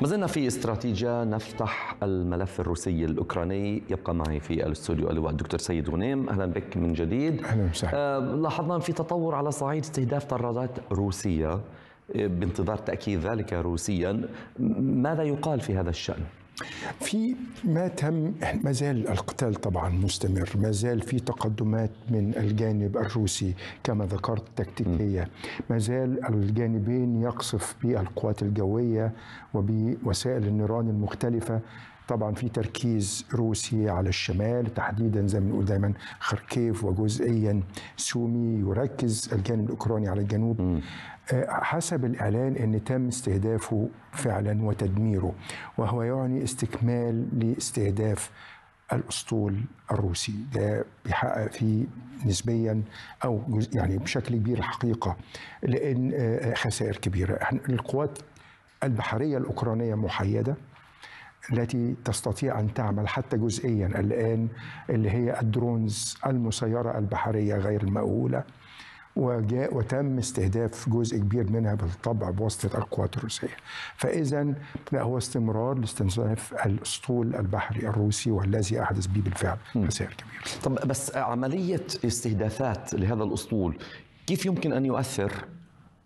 ما زلنا في استراتيجية نفتح الملف الروسي الأوكراني. يبقى معي في الاستوديو اللواء الدكتور سيد غنيم. أهلا بك من جديد. أهلا وسهلا. آه لاحظنا في تطور على صعيد استهداف طرادات روسية. آه، بانتظار تأكيد ذلك روسيا. ماذا يقال في هذا الشأن؟ في ما تم ما زال القتال طبعا مستمر ما زال في تقدمات من الجانب الروسي كما ذكرت تكتيكية ما زال الجانبين يقصف بالقوات الجوية وبوسائل النيران المختلفة. طبعا في تركيز روسي على الشمال تحديدا زي ما بنقول دايما خركيف وجزئيا سومي يركز الجانب الأوكراني على الجنوب. م. حسب الإعلان أن تم استهدافه فعلا وتدميره وهو يعني استكمال لاستهداف الأسطول الروسي. ده بيحقق فيه نسبيا أو يعني بشكل كبير الحقيقة لأن خسائر كبيرة. القوات البحرية الأوكرانية محيدة التي تستطيع أن تعمل حتى جزئيا الآن اللي هي الدرونز المسيرة البحرية غير المأهولة وجاء وتم استهداف جزء كبير منها بالطبع بواسطة القوات الروسيه. فاذا لا هو استمرار لاستنزاف الأسطول البحري الروسي والذي أحدث به بالفعل خسائر كبيرة. طب بس عملية استهدافات لهذا الأسطول كيف يمكن أن يؤثر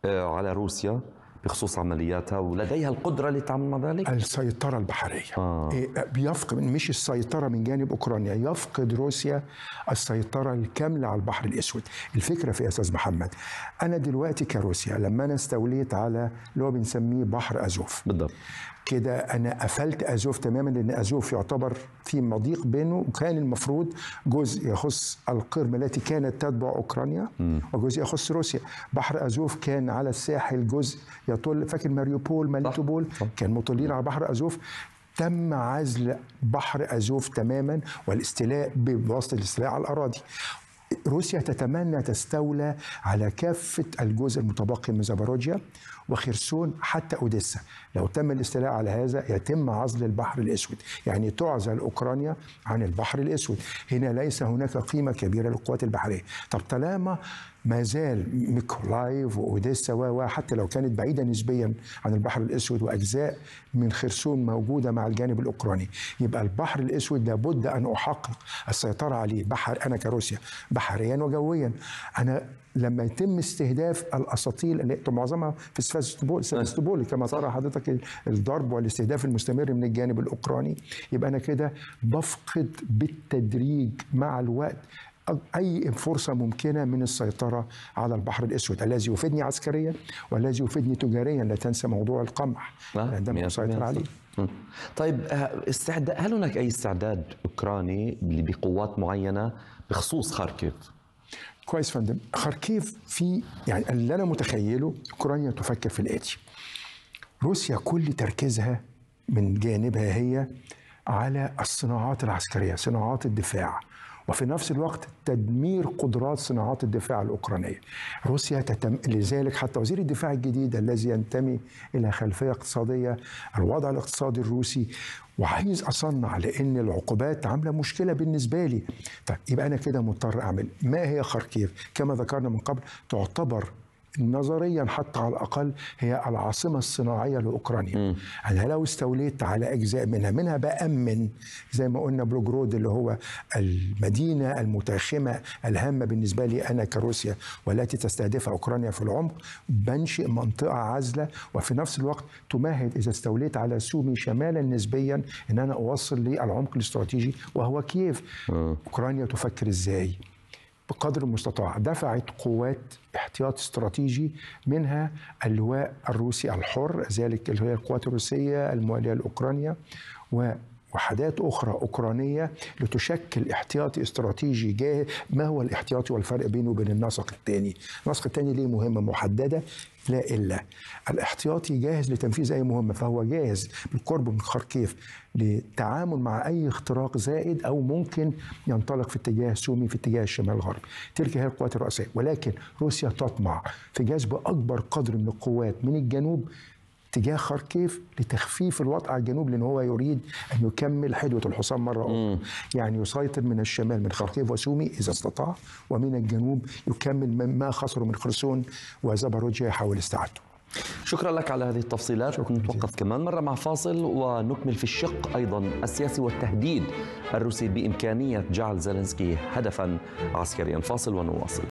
على روسيا بخصوص عملياتها ولديها القدرة للتعامل مع ذلك؟ السيطرة البحرية آه. بيفقد مش السيطرة من جانب أوكرانيا يفقد روسيا السيطرة الكاملة على البحر الأسود الفكرة في أستاذ محمد أنا دلوقتي كروسيا لما أنا استوليت على اللي هو بنسميه بحر أزوف بالضبط كده أنا قفلت أزوف تماما لأن أزوف يعتبر في مضيق بينه وكان المفروض جزء يخص القرم التي كانت تتبع أوكرانيا. وجزء يخص روسيا بحر أزوف كان على الساحل جزء يطل فاكر ماريوبول ماليتوبول كان مطلين على بحر أزوف. تم عزل بحر أزوف تماما والاستيلاء بواسطة الاستيلاء على الأراضي. روسيا تتمنى تستولى على كافة الجزء المتبقي من زاباروجيا وخرسون حتى أوديسا. لو تم الاستيلاء على هذا يتم عزل البحر الأسود يعني تعزل أوكرانيا عن البحر الأسود. هنا ليس هناك قيمة كبيرة للقوات البحرية. طب طالما ما زال ميكولايف وأوديسا وحتى لو كانت بعيدة نسبيا عن البحر الأسود وأجزاء من خرسون موجودة مع الجانب الأوكراني يبقى البحر الأسود لابد أن أحقق السيطرة عليه. بحر أنا كروسيا. بحريا وجويا. أنا لما يتم استهداف الأساطيل اللي معظمها في سفاستوبول سفاستوبول كما ترى حضرتك الضرب والاستهداف المستمر من الجانب الأوكراني يبقى أنا كده بفقد بالتدريج مع الوقت أي فرصة ممكنة من السيطرة على البحر الأسود. الذي يفيدني عسكريا والذي يفيدني تجاريا لا تنسى موضوع القمح. عندما مسيطر عليه. طيب استعداد هل هناك أي استعداد أوكراني بقوات معينة بخصوص خاركيف؟ كويس فندم. خاركيف في يعني اللي أنا متخيله أوكرانيا تفكر في الآتي. روسيا كل تركيزها من جانبها هي على الصناعات العسكرية صناعات الدفاع. وفي نفس الوقت تدمير قدرات صناعات الدفاع الأوكرانية. روسيا تتم... لذلك حتى وزير الدفاع الجديد الذي ينتمي إلى خلفية اقتصادية الوضع الاقتصادي الروسي. وعايز أصنع لأن العقوبات عاملة مشكلة بالنسبة لي. طيب يبقى أنا كده مضطر أعمل. ما هي خاركيف؟ كما ذكرنا من قبل تعتبر نظريا حتى على الأقل هي العاصمة الصناعية لأوكرانيا م. أنا لو استوليت على أجزاء منها منها بأمن زي ما قلنا بيلجورود اللي هو المدينة المتاخمة الهامة بالنسبة لي أنا كروسيا والتي تستهدفها أوكرانيا في العمق بنشئ منطقة عازلة وفي نفس الوقت تمهد إذا استوليت على سومي شمالا نسبيا إن أنا أوصل للعمق الاستراتيجي وهو كييف م. أوكرانيا تفكر إزاي بقدر المستطاع. دفعت قوات احتياط استراتيجي منها اللواء الروسي الحر ذلك اللي هي القوات الروسية المواليه لأوكرانيا وحدات أخرى أوكرانية لتشكل احتياطي استراتيجي جاهز ما هو الاحتياطي والفرق بينه وبين النسق الثاني النسق الثاني ليه مهمة محددة؟ لا إلا. الاحتياطي جاهز لتنفيذ أي مهمة فهو جاهز بالقرب من خاركيف للتعامل مع أي اختراق زائد أو ممكن ينطلق في اتجاه سومي في اتجاه الشمال الغربي. تلك هي القوات الرئيسية ولكن روسيا تطمع في جذب أكبر قدر من القوات من الجنوب تجاه خاركيف لتخفيف الوضع على الجنوب لأن هو يريد أن يكمل حدوة الحصان مرة أخرى. يعني يسيطر من الشمال من خاركيف وسومي إذا استطاع ومن الجنوب يكمل ما خسروا من خرسون وزاباروجيا يحاول استعادته. شكرا لك على هذه التفصيلات. نتوقف كمان مرة مع فاصل ونكمل في الشق أيضا السياسي والتهديد الروسي بإمكانية جعل زيلينسكي هدفا عسكريا. فاصل ونواصل.